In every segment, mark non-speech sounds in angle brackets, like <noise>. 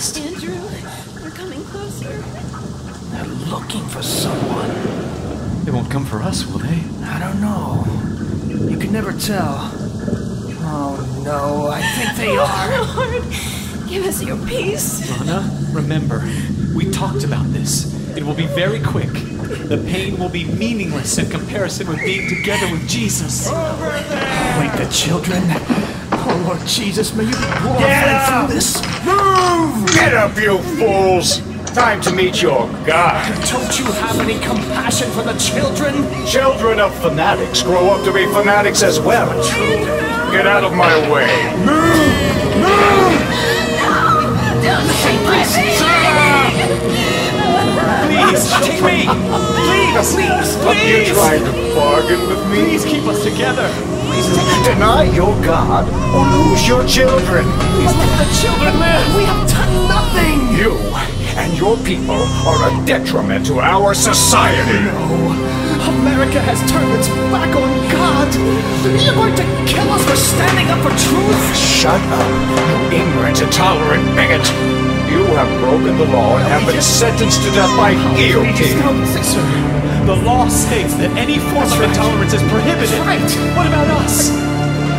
next? Andrew, they're coming closer. They're looking for someone. They won't come for us, will they? I don't know. You can never tell. Remember, we talked about this. It will be very quick. The pain will be meaningless in comparison with being together with Jesus. Wait, the children? Oh Lord Jesus, may you be glorified through this. Move! Get up, you fools! Time to meet your God. Don't you have any compassion for the children? Children of fanatics grow up to be fanatics as well. Get out of my way. Don't take baby! Please, take me! Please! Please! Please! trying to bargain with me? Please keep us together! Deny your God or lose your children. Please let the children live. We have done nothing. You and your people are a detriment to our society. America has turned its back on God. You're going to kill us for standing up for truth? Shut up, you ignorant, intolerant bigot. You have broken the law and have been sentenced to death by guillotine. The law states that any form of intolerance is prohibited. That's right. What about us?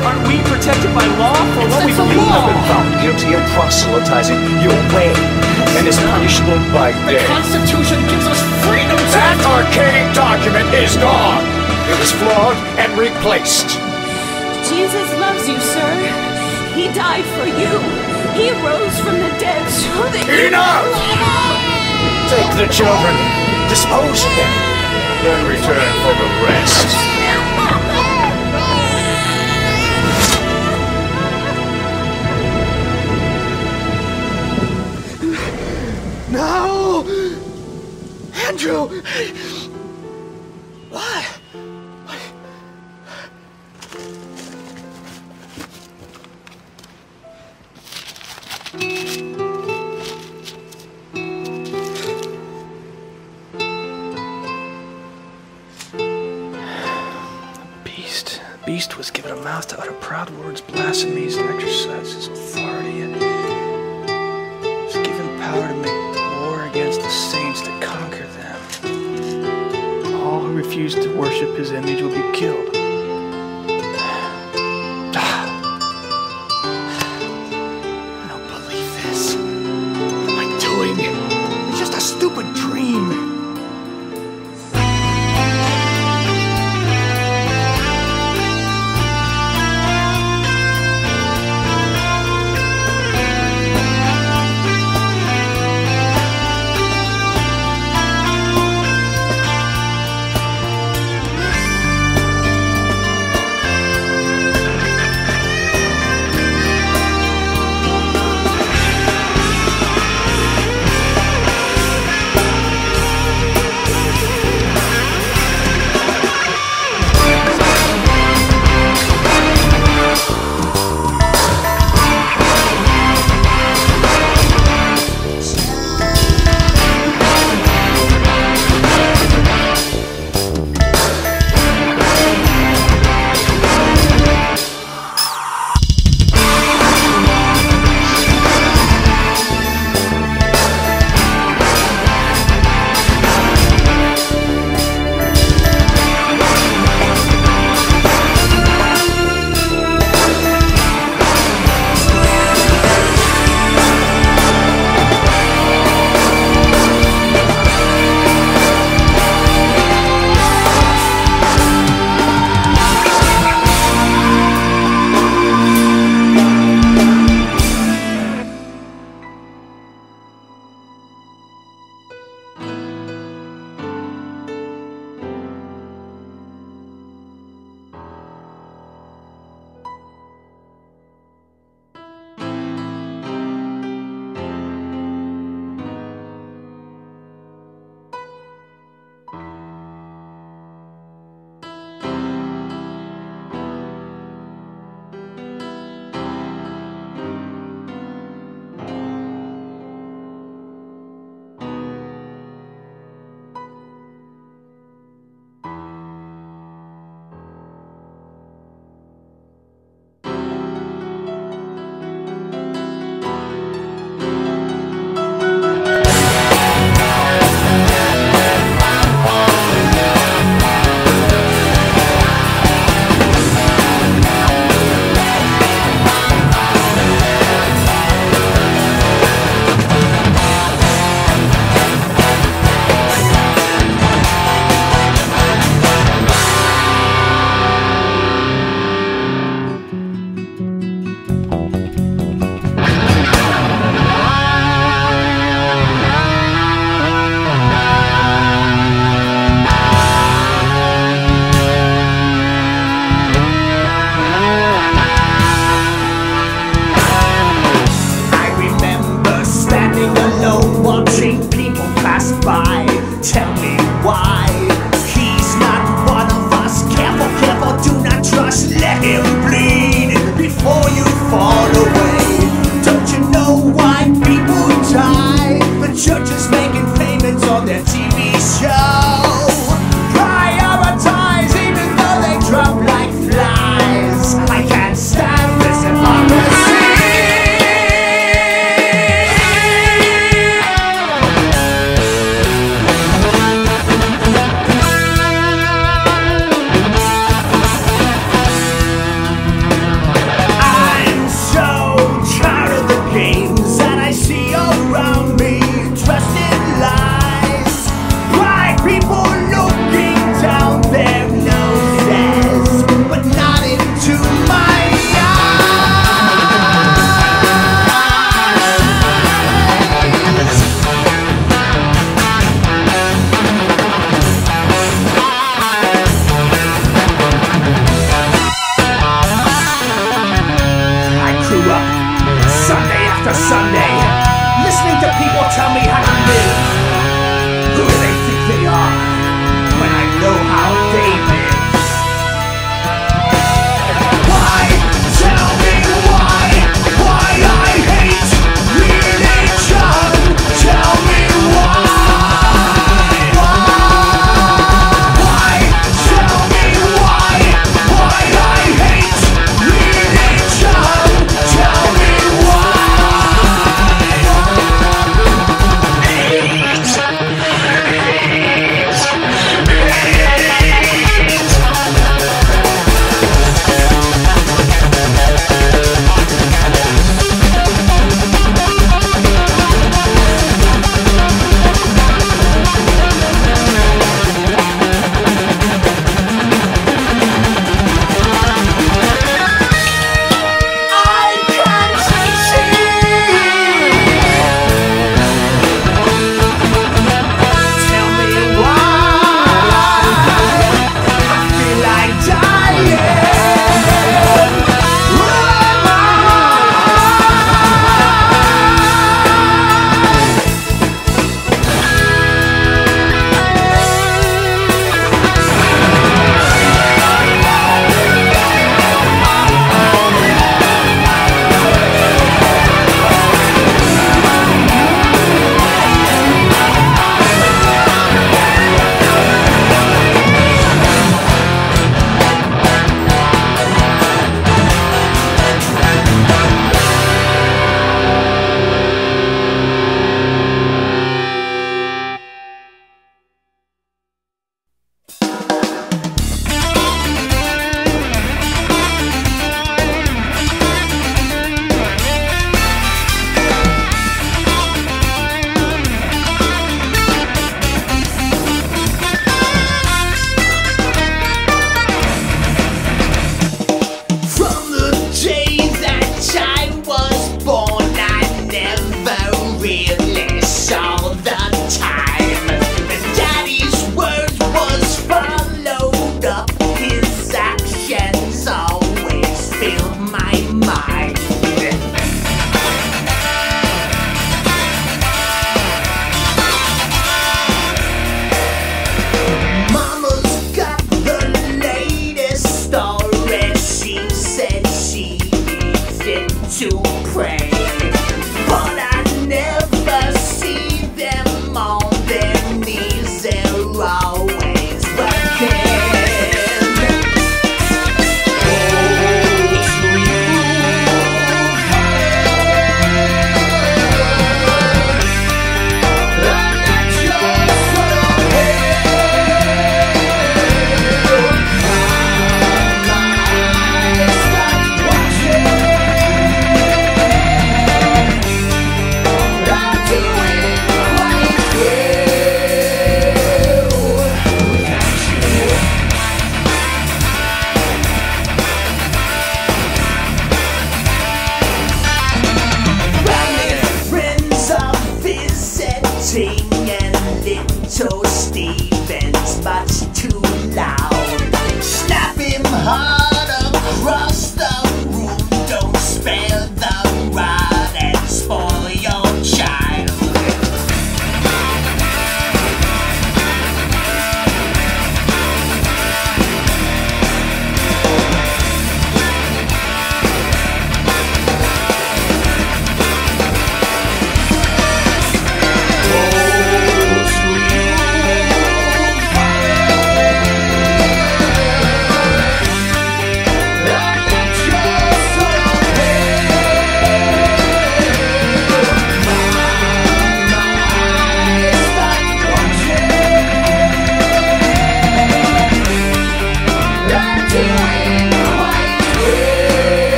Aren't we protected by law for what we believe? You have been found guilty of proselytizing your way and is punishable by death. The. Constitution gives us freedom That archaic document is gone. It is flawed and replaced. Jesus loves you, sir. He died for you. He rose from the dead so that you... Enough! Take the children, dispose of them, then return for the rest. No! Andrew!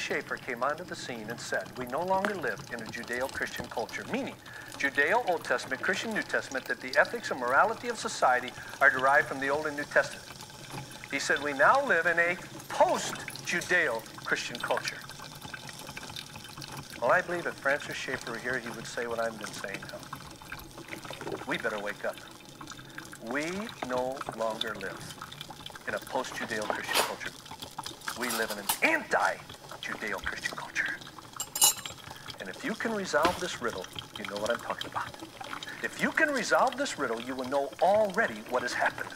Francis Schaeffer came onto the scene and said, We no longer live in a Judeo Christian culture, meaning Judeo Old Testament, Christian New Testament, that the ethics and morality of society are derived from the Old and New Testament. He said, We now live in a post Judeo Christian culture. Well, I believe if Francis Schaeffer were here, he would say what I've been saying now. We better wake up. We no longer live in a post Judeo Christian culture. We live in an anti Judeo Christian culture. And if you can resolve this riddle, you know what I'm talking about. If you can resolve this riddle, you will know already what has happened.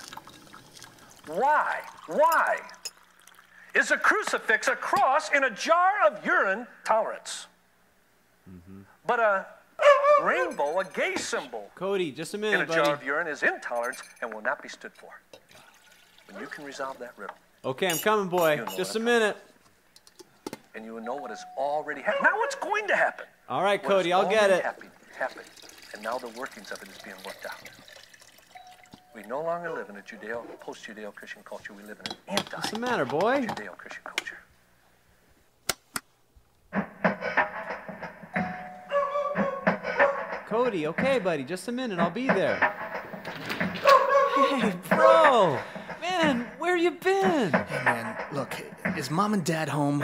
Why? Why is a crucifix a cross in a jar of urine tolerance? Mm-hmm. But a rainbow, a gay symbol Cody, just a minute, in a jar of urine is intolerance and will not be stood for. When you can resolve that riddle, Okay, I'm coming, boy. You know Just a minute. And you will know what has already happened. Not what's going to happen. All right, What Cody, I'll get it. Happened, happened, and now the workings of it is being worked out. We no longer live in a Judeo, post-Judeo Christian culture. We live in an What's the matter, boy? anti-Judeo Christian culture. Cody, okay, buddy. Just a minute. I'll be there. Hey, bro. Man, where you been? <laughs> Hey, man, look, is mom and dad home?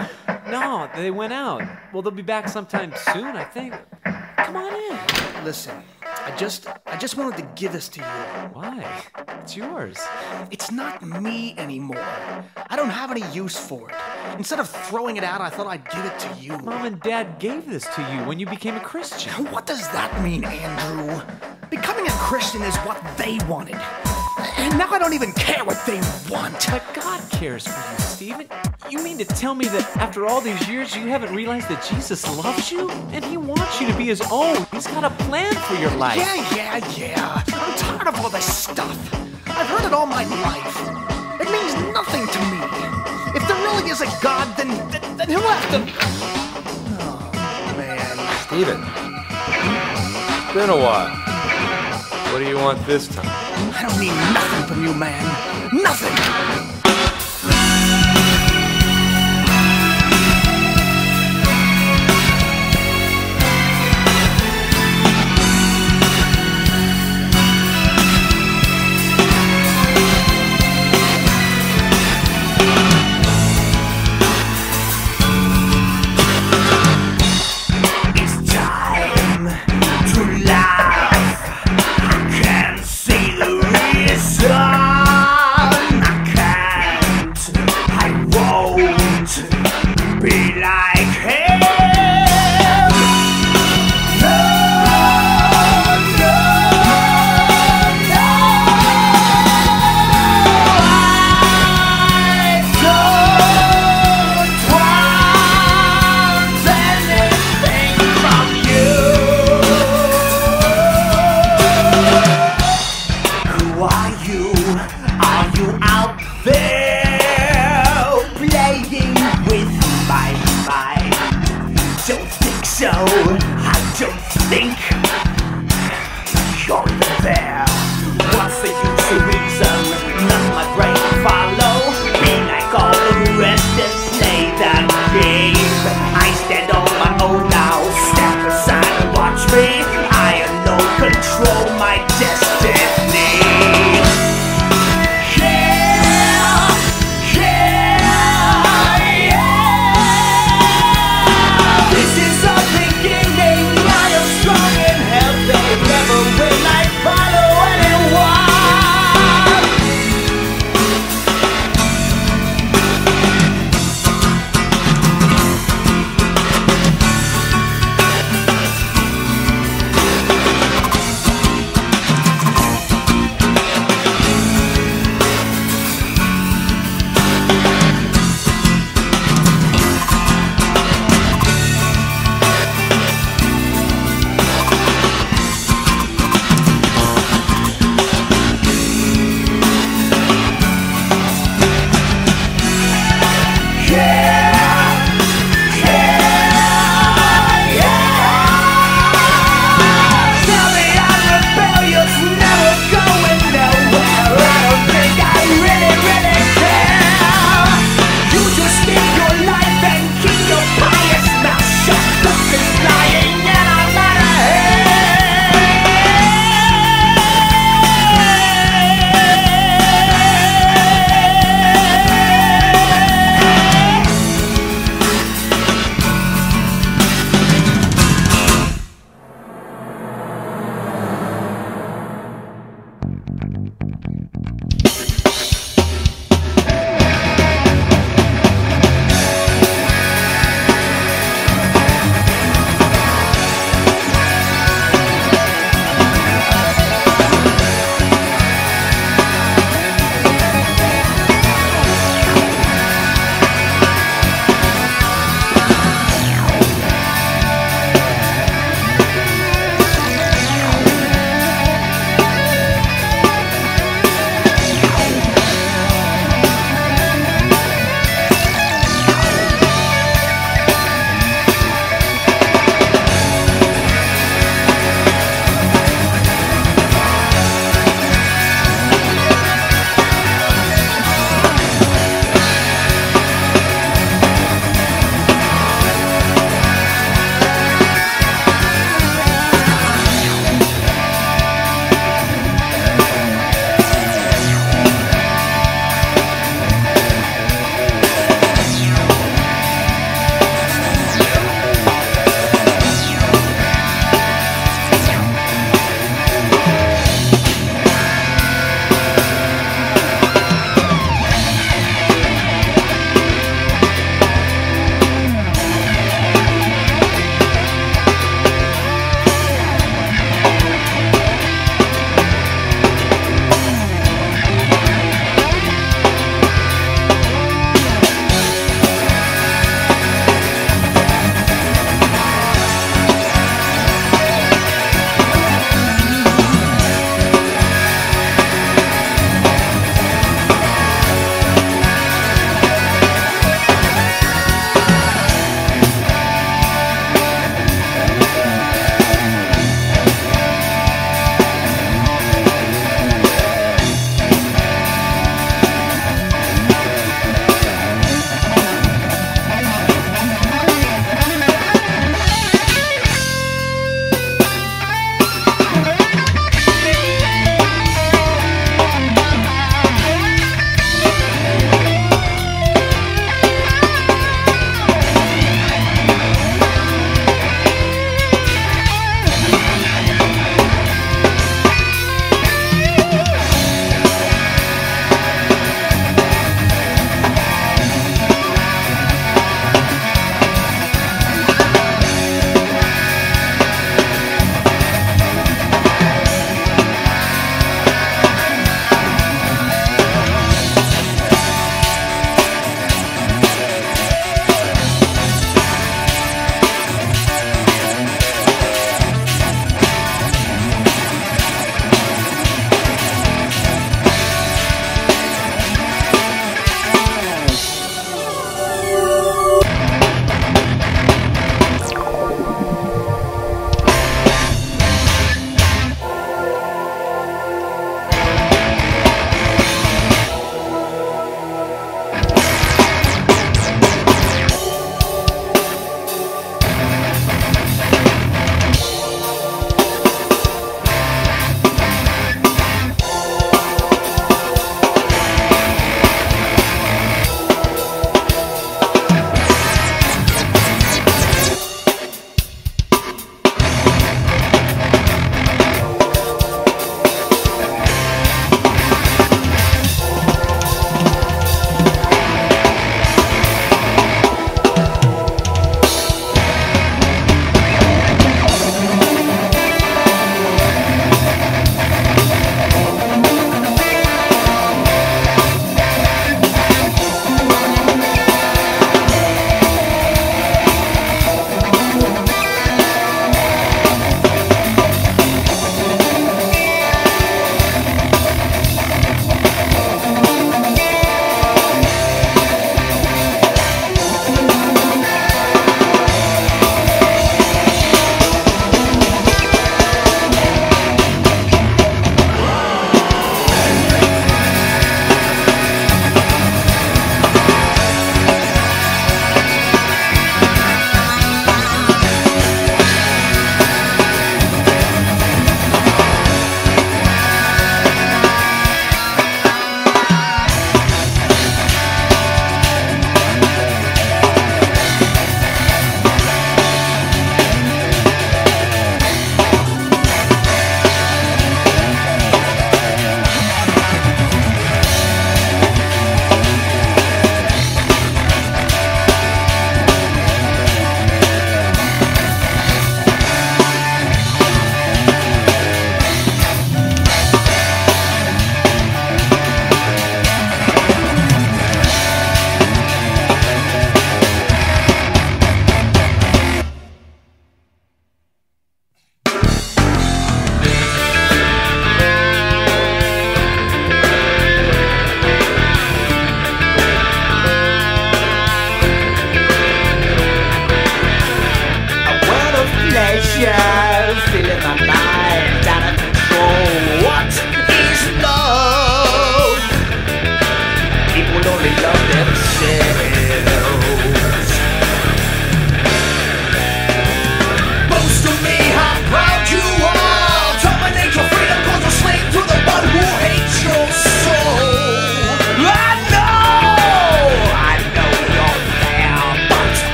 No, they went out. Well, they'll be back sometime soon, I think. Come on in. Listen, I just, I just wanted to give this to you. Why? It's yours. It's not me anymore. I don't have any use for it. Instead of throwing it out, I thought I'd give it to you. Mom and Dad gave this to you when you became a Christian. What does that mean, Andrew? Becoming a Christian is what they wanted. And now I don't even care what they want. But God cares for you Steven. You mean to tell me that after all these years you haven't realized that Jesus loves you? And he wants you to be his own. He's got a plan for your life. Yeah, yeah, yeah. I'm tired of all this stuff. I've heard it all my life. It means nothing to me. If there really is a God, then then, then he'll have to. Oh man. Steven. It's been a while. What do you want this time? I don't need nothing from you, man. Nothing.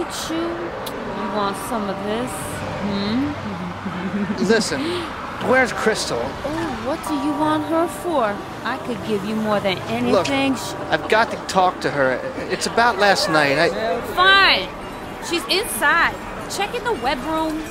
Look at you. Want some of this? Hmm? Listen, where's Krystyl? Oh, what do you want her for? I could give you more than anything. sh- I've got to talk to her. It's about last night. I, Fine. She's inside. Check in the web room.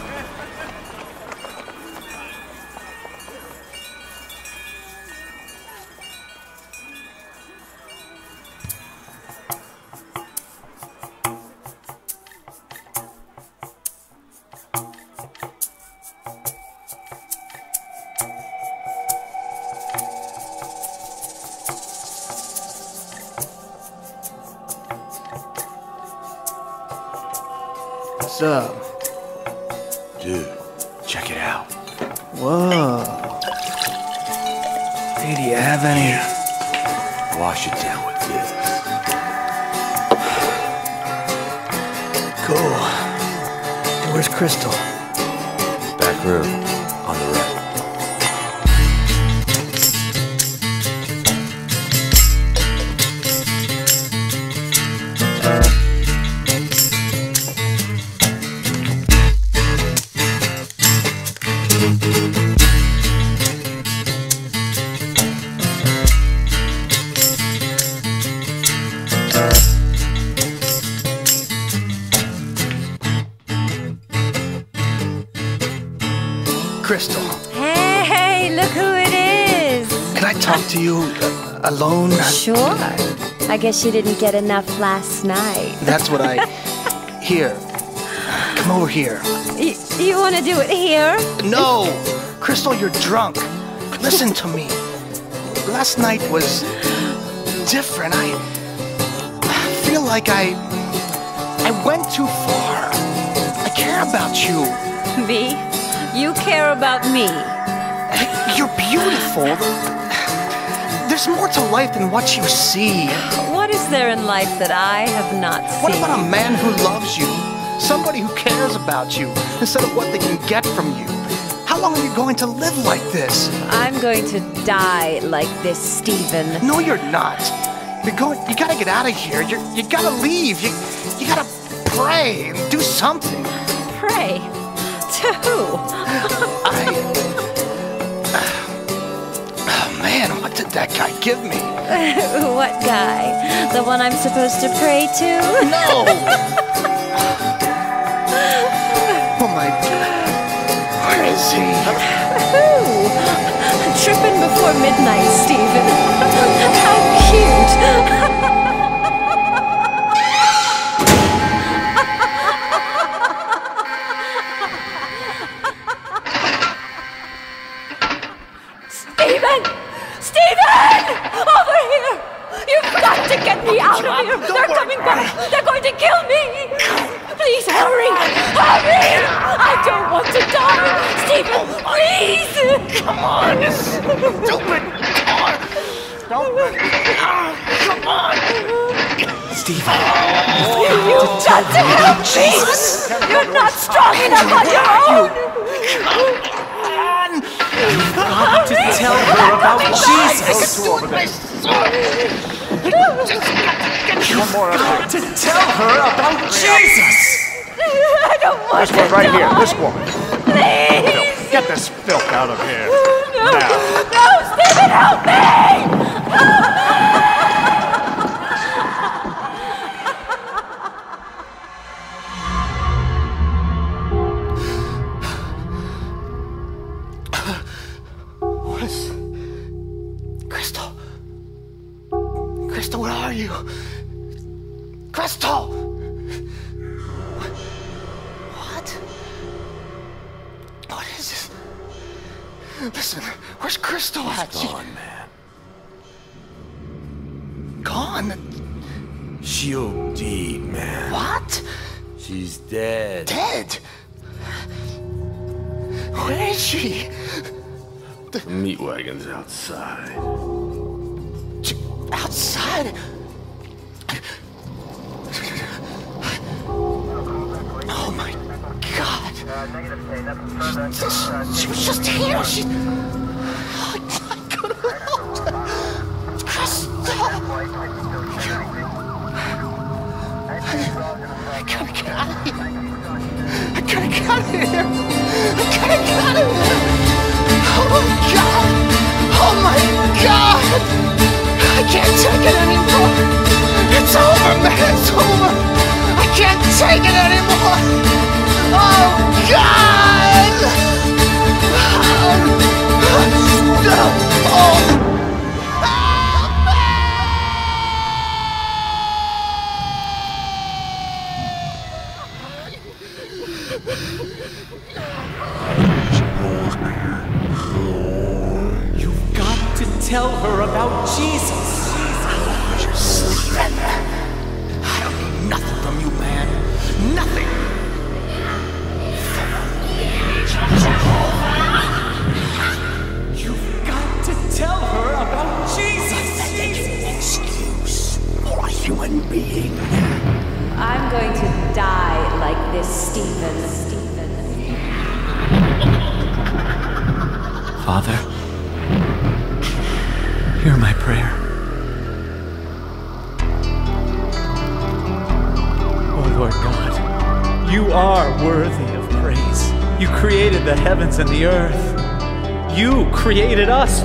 Krystyl, Hey, look who it is. can I talk to you uh, alone? Sure. I guess you didn't get enough last night. That's what I. <laughs> Here. Come over here. Y- you want to do it here? No! Krystyl, you're drunk. Listen to me. Last night was different. I feel like I. I went too far. I care about you. Me? You care about me. You're beautiful. There's more to life than what you see. What is there in life that I have not What about a man who loves you? Somebody who cares about you instead of what they can get from you. How long are you going to live like this? I'm going to die like this, Steven. No, you're not. You're going. You gotta get out of here. You're, you gotta leave. You you gotta pray and do something. Pray. To who? I. Oh man, what did that guy give me? <laughs> what guy? The one I'm supposed to pray to? No. <laughs> Oh my. god. Where is he? Who? Tripping before midnight, Steven. <laughs> How cute. Me out of here! They're coming back! They're going to kill me! Please hurry! Hurry! I don't want to die! Steven, please! Come on, you stupid car. Don't. Come on. Steven. You've got to help me! You're not strong enough on your own! You've got to tell her about Jesus. One more got to tell her about Jesus. I don't want This one right here, this woman. Please! Get this filth out of here. No! Now. No, Steven, help me! Where are you? Krystyl! What? What is this? Listen, where's Krystyl at? She- Gone, man. Gone? She OD'd, man. What? She's dead. Dead? Where is she? The meat wagon's outside. Outside? Oh my god. She, she was just here. She. Oh Krystyl! I gotta get out of here. I gotta get out of here. I gotta get out of here. Can't take it anymore. It's over, man. It's over. I can't take it anymore. Oh god.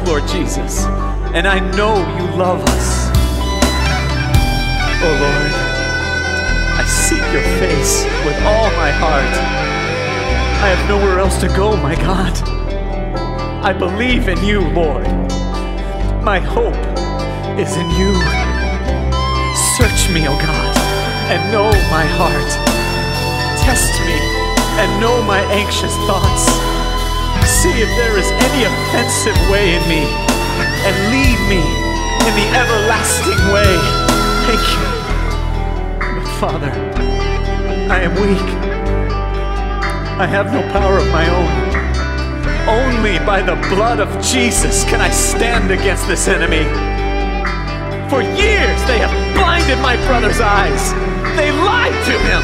Lord Jesus, and I know you love us. Oh Lord, I seek your face with all my heart. I have nowhere else to go, my God. I believe in you, Lord. My hope is in you. Search me, O God, and know my heart. Test me and know my anxious thoughts. See if there is any offensive way in me, and lead me in the everlasting way. Thank you. But Father, I am weak. I have no power of my own. Only by the blood of Jesus can I stand against this enemy. For years they have blinded my brother's eyes. They lied to him,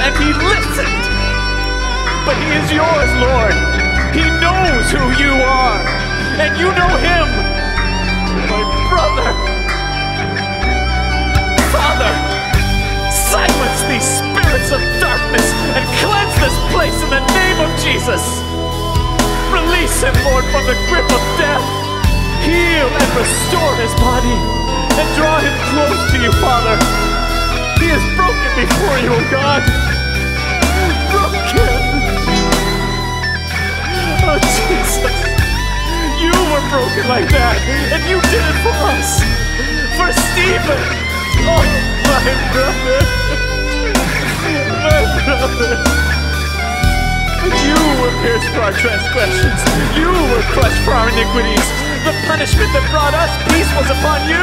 and he listened. But he is yours, Lord. He knows who you are, and you know him. My brother. Father, silence these spirits of darkness and cleanse this place in the name of Jesus. Release him, Lord, from the grip of death. Heal and restore his body and draw him close to you, Father. He is broken before you, O God. Jesus. <laughs> You were broken like that, and you did it for us. For Steven. Oh, my brother. My brother. You were pierced for our transgressions. You were crushed for our iniquities. The punishment that brought us peace was upon you.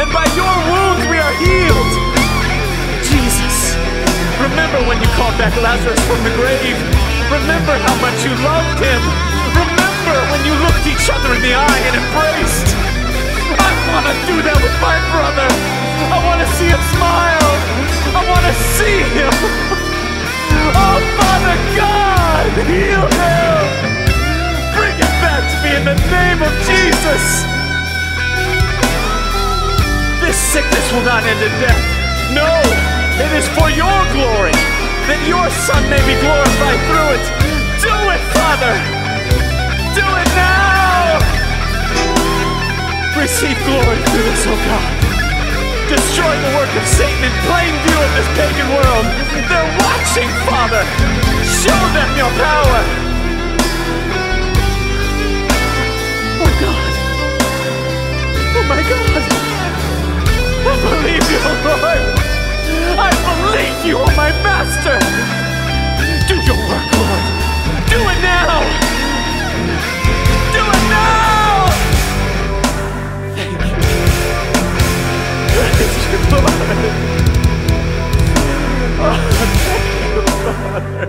And by your wounds we are healed. Jesus, remember when you called back Lazarus from the grave. Remember how much you loved him. Remember when you looked each other in the eye and embraced. I want to do that with my brother. I want to see him smile. I want to see him. <laughs> Oh, Father God, heal him! Bring him back to me in the name of Jesus! This sickness will not end in death. No, it is for your glory, that your Son may be glorified through it. Do it, Father! Do it now! Receive glory through this, oh God. Destroy the work of Satan in plain view of this pagan world. They're watching, Father. Show them your power. Oh God. Oh my God. Oh my You are my master! Do your work, Lord! Do it now! Do it now! Thank you. Praise you, Lord! Oh, thank you, Father!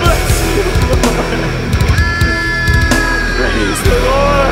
Bless you, Lord! Praise the Lord!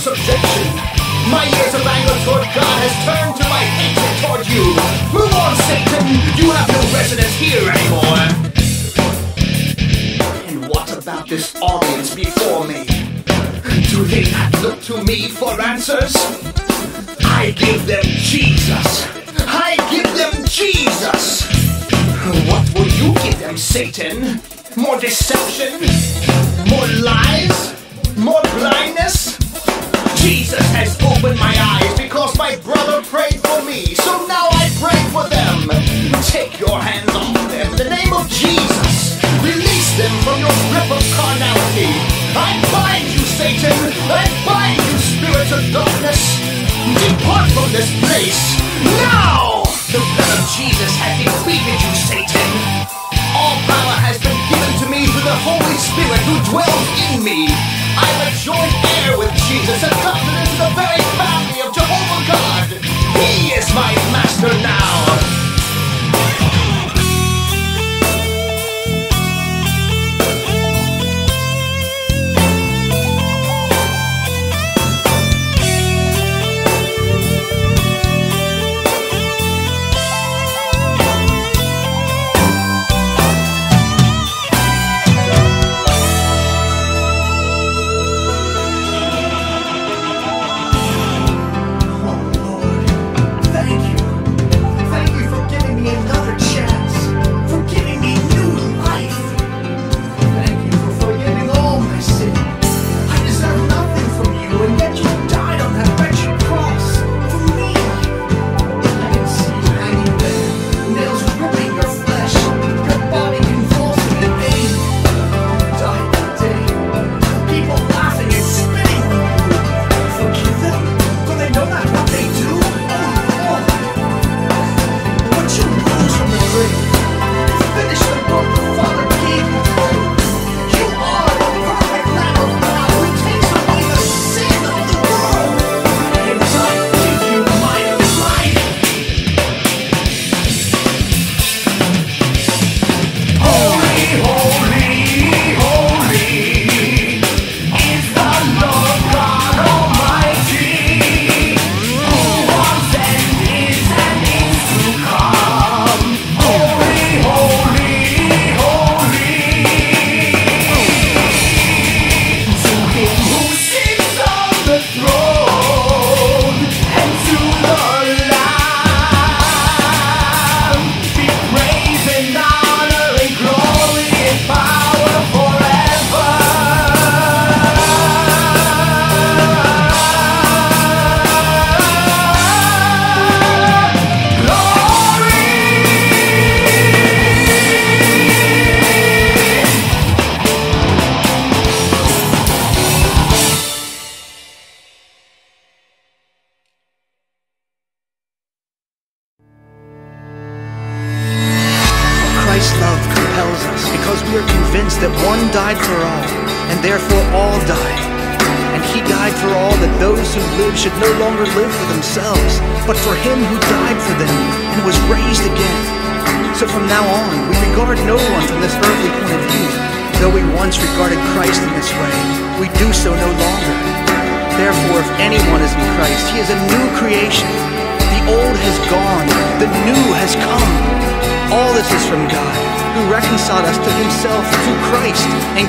subjection. My ears of anger toward God has turned to my hatred toward you. Move on, Satan! You have no residence here anymore. And what about this audience before me? Do they not look to me for answers? I give them Jesus. I give them Jesus. What will you give them, Satan? More deception? More lies? More blindness? Jesus has opened my eyes because my brother prayed for me. So now I pray for them. Take your hands off them. in The name of Jesus. Release them from your grip of carnality. I bind you, Satan. I bind you, spirits of darkness. Depart from this place now. The blood of Jesus has defeated you, Satan. All power has been given to me through the Holy Spirit who dwells in me. I'm a joint heir with Jesus, and adopted into the very family of Jehovah God. He is my master now.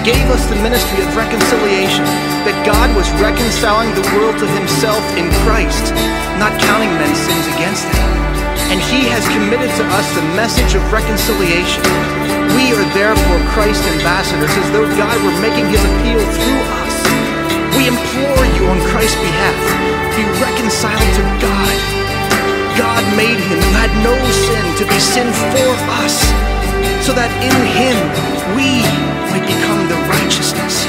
gave us the ministry of reconciliation, that God was reconciling the world to himself in Christ, not counting men's sins against them. And he has committed to us the message of reconciliation. We are therefore Christ's ambassadors, as though God were making his appeal through us. We implore you on Christ's behalf, be reconciled to God. God made him who had no sin to be sin for us, so that in him we we become the righteousness.